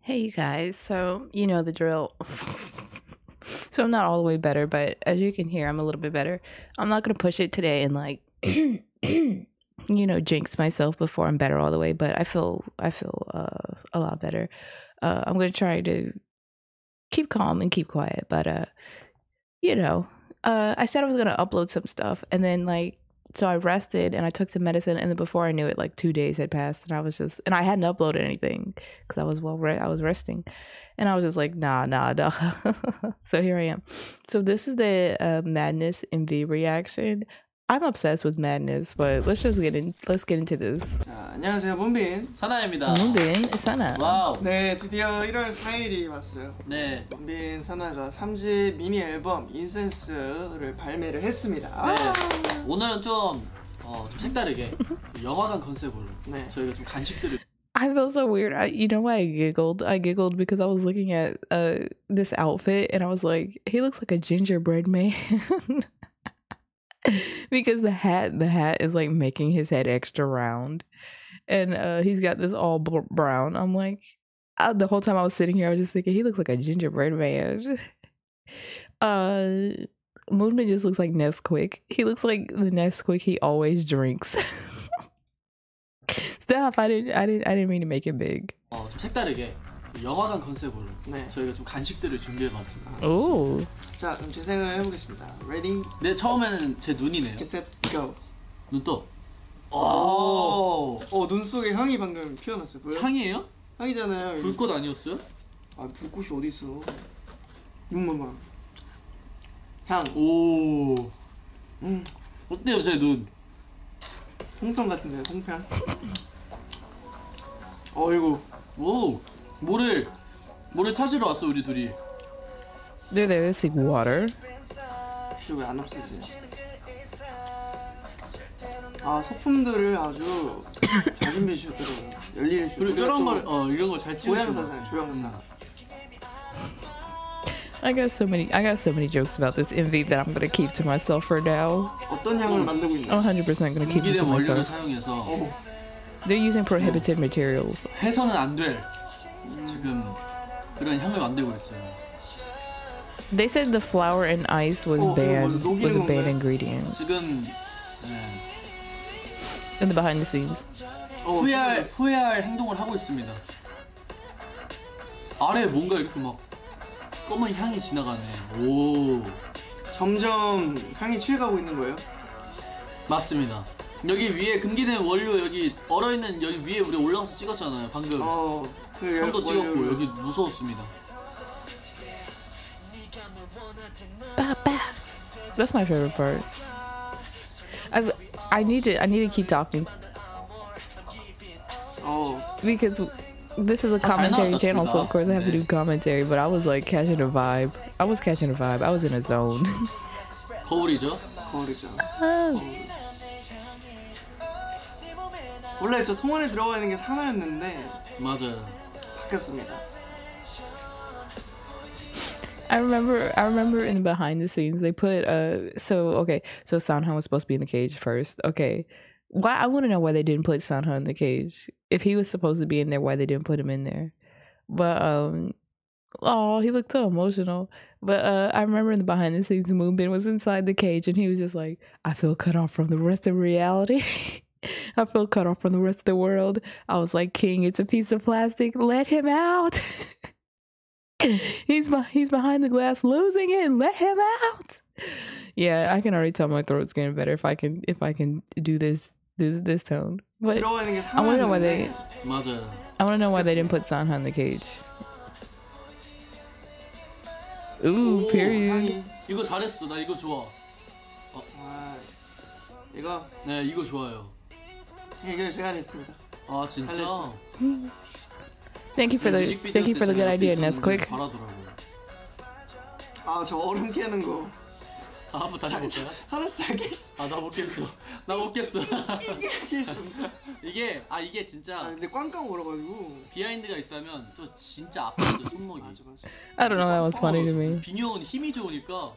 Hey, you guys. So, you know the drill. so, I'm not all the way better, but as you can hear, I'm a little bit better. I'm not going to push it today and like, you know, jinx myself before I'm better all the way, but I feel, I feel uh, a lot better. Uh, I'm going to try to keep calm and keep quiet, but, uh, you know, uh, I said I was going to upload some stuff and then like, so I rested and I took some medicine, and then before I knew it, like two days had passed, and I was just, and I hadn't uploaded anything because I was well, re- I was resting, and I was just like, nah, nah, nah. so here I am. So this is the uh, madness MV reaction. I'm obsessed with madness, but let's just get in. Let's get into this. 자, 안녕하세요 문빈 사나입니다. 문빈 사나. 와우. 네 드디어 1월 4일이 왔어요 네. 문빈 사나가 3집 미니 앨범 인센스를 발매를 했습니다 네. 오늘은 좀, 어, 좀 색다르게 영화관 컨셉으로 네. 저희가 좀 간식들을 I feel so weird. I, you know why I giggled? I giggled because I was looking at uh this outfit and I was like, he looks like a gingerbread man. because the hat, the hat is like making his head extra round, and uh, he's got this all brown. I'm like, I, the whole time I was sitting here, I was just thinking he looks like a gingerbread man. uh, Moonbin just looks like Nesquik. He looks like the Nesquik he always drinks. Stop! I didn't, I didn't, I didn't mean to make it big. Oh, check that again. 영화관 컨셉으로 네. 저희가 좀 간식들을 준비해봤습니다. Ooh. 자 그럼 재생을 해보겠습니다 Ready, 네, 처음에는 제 눈이네요. get set, go 눈 떠. 오. 오. 어, 눈 속에 향이 방금 피어났어요 보여? 향이에요? 향이잖아요 여기. 불꽃 아니었어요? 아 불꽃이 어디 있어 눈만 봐 향. 오. 음, 어때요, 제 눈? 홍탕 같은데 홍탕 어이구 오. 뭐를 뭐를 찾으러 왔어, 우리 둘이. They're there to seek water. 이거 왜안 없애지? 아 소품들을 아주 잘 준비해 주셨더라고요 열일해 그리고 주셨고 저런 걸, 어, 이런 걸잘 찍으시고. 조향사잖아요 조향사 I got so many. I got so many jokes about this envy that I'm gonna keep to myself for now. 어떤 향을 만들고 I'm 있는지 100% gonna keep it to myself. 사용해서 어, They're using prohibited materials. 해서는 안 될 지금 그런 향을 만들고 있어요. They said the flour and ice was Oh, banned. Was a banned ingredient 지금 네, in the behind the scenes. 어, 후회할 후회할 행동을 하고 있습니다. 아래 뭔가 이렇게 막 검은 향이 지나가네. 오 점점 향이 취해가고 있는 거예요 맞습니다. 여기 위에 금기된 원료 여기 얼어 있는 여기 위에 우리 올라가서 찍었잖아요. 방금 어 그 향도 찍었고 여기 무서웠습니다. Bah, bah. That's my favorite part. I I need to I need to keep talking 어 because this is a commentary 나왔다, channel, so of course I have to do 네. commentary. But I was like catching a vibe. I was catching a vibe. I was in a zone. 거울이죠. 거울이죠 Oh. 원래 저 통안에 들어가 있는 게 사나였는데 맞아요. 바뀌었습니다 I remember I remember in the behind the scenes they put uh so okay so Sanhan was supposed to be in the cage first okay why I want to know why they didn't put Sanhan in the cage if he was supposed to be in there why they didn't put him in there but um oh he looked so emotional but uh I remember in the behind the scenes Moonbin was inside the cage and he was just like I feel cut off from the rest of reality I feel cut off from the rest of the world I was like King it's a piece of plastic let him out he's beh- he's behind the glass losing it. Let him out. Yeah, I can already tell my throat's getting better if I can if I can do this do this tone. But 들어가 있는 게 I wanna know why they 사나였는데 맞아요. I want to know why they didn't put Sanha in the cage. Ooh, 오, period. 향이 이거 잘했어. 나 이거 좋아. 아 이거 네, 이거 좋아요. 해결 제가 했습니다 아 진짜. 잘했죠. Thank you for the 뮤직비디오 thank you for the 때 good 제가 idea, 옆에 있었는데 Nesquik. 잘하더라고요. 아 저 얼음 깨는 거 아, 한번 다시 볼까요? 하나씩 알겠어 아, 나 못겠어. 나 못겠어. 알겠습니다 이게 아 이게 아 진짜 근데 꽝꽝 얼어가지고 비하인드가 있다면 또 진짜 아팠어 손목이. 맞아 맞아 I don't know. That was funny to me. 빈이 형은 힘이 좋으니까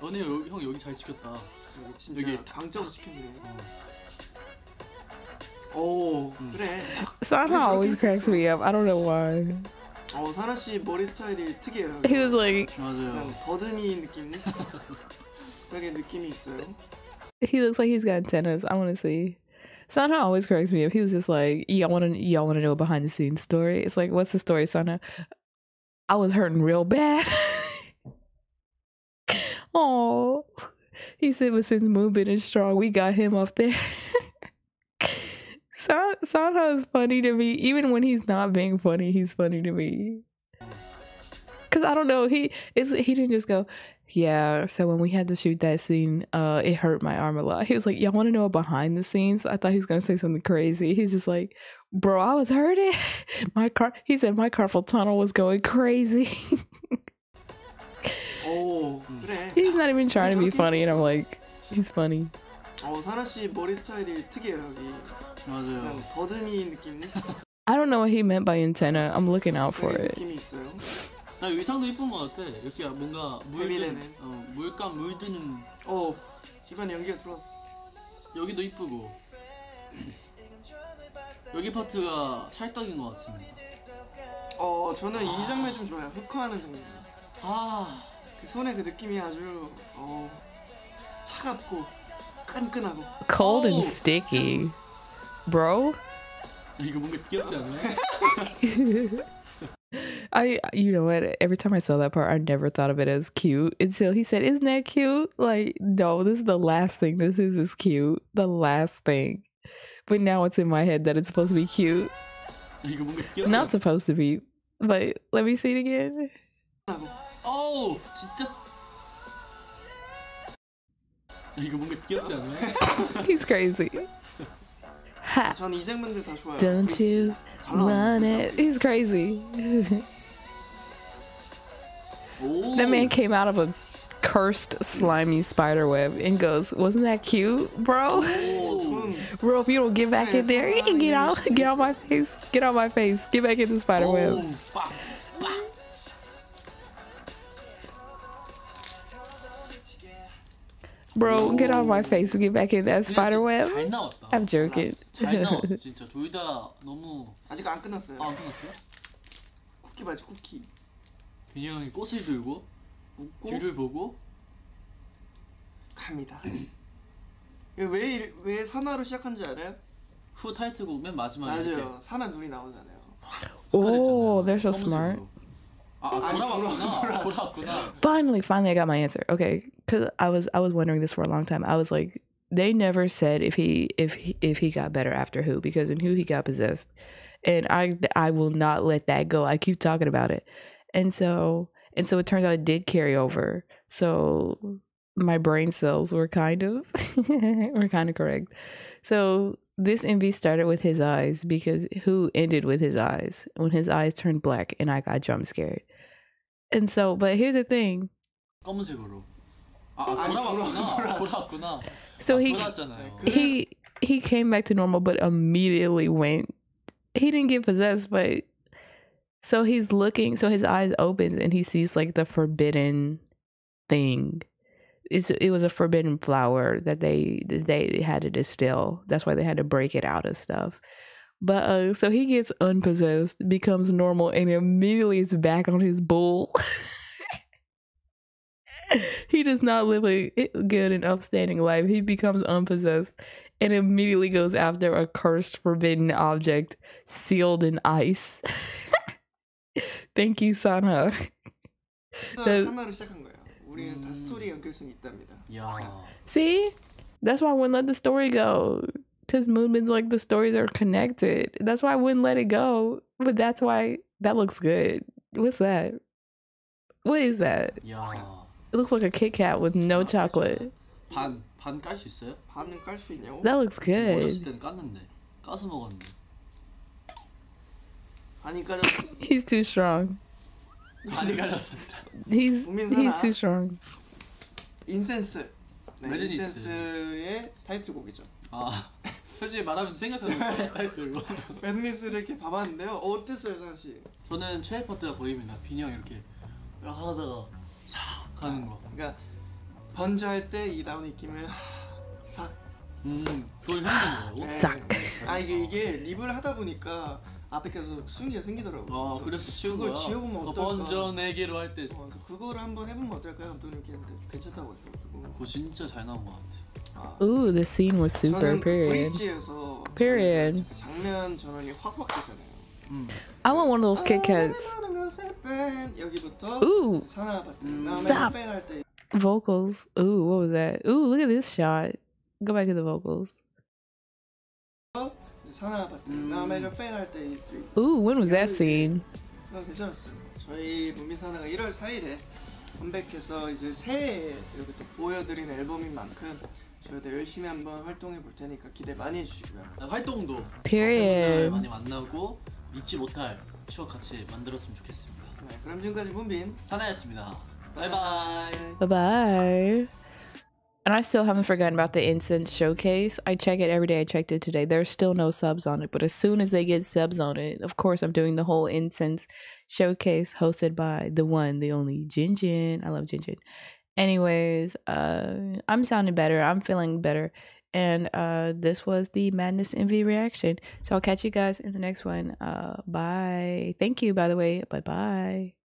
너네 여기, 형 여기 잘 지켰다. 여기 진짜 여기 강적으로 시켰네 오 Sanha always cracks me up. I don't know why. He was like He looks like he's got antennas. I want to see. Sanha always cracks me up. He was just like, "Y'all want to, y'all want to know a behind the scenes story?" It's like, "What's the story, Sanha?" I was hurting real bad. Oh, he said, "But since Moonbin is strong, we got him up there." San- Sanha is funny to me. Even when he's not being funny, he's funny to me. Cause I don't know, he is he didn't just go, yeah. So when we had to shoot that scene, uh, it hurt my arm a lot. He was like, y'all want to know behind the scenes? I thought he was gonna say something crazy. He's just like, bro, I was hurting. My car. He said my carpal tunnel was going crazy. 오 그래. he's not even trying to be funny, and I'm like, he's funny. 어 사나 씨 머리 스타일이 특이해요 여기. 맞아요. 그냥 더듬이 느낌. I don't know what he meant by antenna. I'm looking out for it. 느낌이 있어요. 나 의상도 이쁜 것 같아. 이렇게 뭔가 물든. 어, 물감 물드는 어 집안 연기가 들어왔어. 여기도 이쁘고 여기 파트가 찰떡인 것 같습니다. 어 저는 이 장면 좀 좋아요. 흑화하는 장면. 아 그 손의 그 느낌이 아주 어 차갑고 끈끈하고. Cold and sticky, bro. I, you know what? Every time I saw that part, I never thought of it as cute until he said, "Isn't that cute?" Like, no, this is the last thing. This is is cute. The last thing. But now it's in my head that it's supposed to be cute. Not supposed to be. But let me see it again. Oh, He's crazy. Ha. Don't you want it? He's crazy. that man came out of a cursed slimy spider web and goes, "Wasn't that cute, bro? bro, if you don't get back in there, get out, get out my face, get out my face, get back in the spider web." Bro, get out my face and get back in that spider web. 잘 나왔다. I'm joking. 잘 나왔어 진짜 둘 다 너무 아직 안 끝났어요. 아, 안 끝났어요? 쿠키 봐야지 쿠키. 균이 형이 꽃을 들고 웃고 뒤를 보고 갑니다. 왜, 이- 왜 사나로 시작한지 알아요? 후 타이틀곡 맨 마지막에 맞아요. 사나 눈이 나오잖아요. Oh, they're so smart. Finally, finally, I got my answer. Okay, because I was I was wondering this for a long time. I was like, they never said if he if he, if he got better after who because in who he got possessed, and I I will not let that go. I keep talking about it, and so and so it turns out it did carry over. So my brain cells were kind of were kind of correct. So this MV started with his eyes because who ended with his eyes when his eyes turned black and I got jump scared. And so, but here's the thing. 검은색으로. 아, 아 아니, 돌아왔구나. 돌아- 돌아왔구나. So 아, he 돌아왔잖아요. 그- he he came back to normal, but immediately went. He didn't get possessed, but so he's looking. So his eyes opens and he sees like the forbidden thing. It's it was a forbidden flower that they that they had to distill. That's why they had to break it out of stuff. But uh, so he gets unpossessed, becomes normal, and immediately is back on his bull. he does not live a good and upstanding life. He becomes unpossessed and immediately goes after a cursed, forbidden object sealed in ice. Thank you, Sanha. See? That's why I wouldn't let the story go because Moonbin's like the stories are connected. That's why I wouldn't let it go. But that's why that looks good. What's that? What is that? Yeah. It looks like a Kit Kat with no chocolate. That looks good. He's too strong. He's he's too strong. Incense. 네, 레드니스. 인센스의 타이틀곡이죠. 아. 솔직히 말하면서 생각하는 타이틀로. 매드니스를 이렇게 봐봤는데요. 어, 어땠어요, 사나 씨? 저는 최애 파트가 보입니다. 빈이 형 이렇게 하다가 싹 가는 거. 그러니까 번즈 할때이 나온 느낌을 싹. 음, 그걸 힘든 거예요. 네. 싹. 아 이게 이게 립을 하다 보니까 앞에 계속 숨기가 생기더라고요. 아 그래서 그래서 치운 그걸 거야? 지워보면 어, 어떨까? 번져 내기로 할 때 어, 그래서 그거를 한번 해보면 어떨까요? 감독님 이렇게 했는데 괜찮다고 하셔가지고. 그거 진짜 잘 나온 거 같아 아, Ooh, the scene was super. 저는 Period. 브릿지에서 Period. 장면 전원이 확확 되잖아요. 음. I want one of those Kit Kats. 여기부터 Ooh, 사나 아파트 음. 다음에 Stop. 팬할때 vocals. Ooh, what was that? Ooh, look at this shot. Go back to the vocals. 사나 아파트 음. 다음에 팬할때 Ooh, when was that scene? 어, 괜찮았어요. 저희 문민 사나가 1월 4일에 컴백해서 이제 새해에 이렇게 또 보여드린 앨범인 만큼 저희도 열심히 한번 활동해 볼 테니까 기대 많이 해주시고요. 활동도 Period. 팬분들 많이 만나고 잊지 못할 추억 같이 만들었으면 좋겠습니다 네, 그럼 지금까지 문빈 사나였습니다 바이바이 Bye bye. And I still haven't forgotten about the incense showcase. I check it every day. I checked it today. There's still no subs on it, but as soon as they get subs on it, of course, I'm doing the whole incense showcase hosted by the one, the only Jin Jin. I love Jin Jin. Anyways, uh, I'm sounding better. I'm feeling better. And uh, this was the Madness MV reaction. So I'll catch you guys in the next one. Uh, bye. Thank you, by the way. Bye bye.